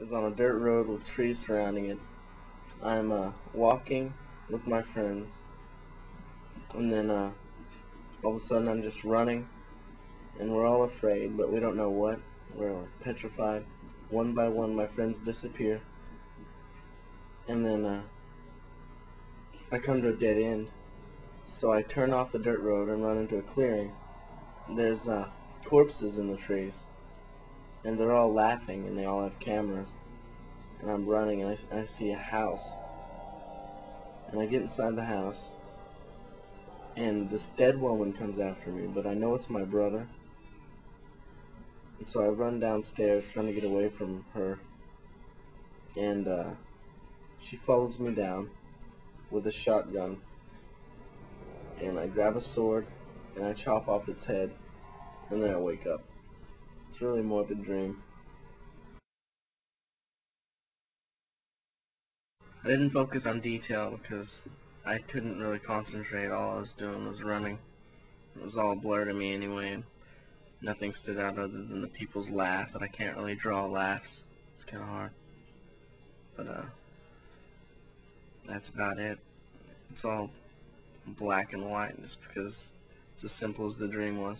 is on a dirt road with trees surrounding it. I'm uh, walking with my friends, and then uh, all of a sudden I'm just running, and we're all afraid, but we don't know what. We're petrified. One by one, my friends disappear, and then uh, I come to a dead end. So I turn off the dirt road and run into a clearing. There's uh, corpses in the trees and they're all laughing and they all have cameras. And I'm running and I, I see a house. And I get inside the house. And this dead woman comes after me but I know it's my brother. And so I run downstairs trying to get away from her. And uh, she follows me down with a shotgun. And I grab a sword and I chop off its head. And then I wake up it's really a dream. I didn't focus on detail because I couldn't really concentrate. All I was doing was running. It was all blur to me anyway. And nothing stood out other than the people's laugh, but I can't really draw laughs. It's kind of hard. But, uh, that's about it. It's all black and white just because it's as simple as the dream was.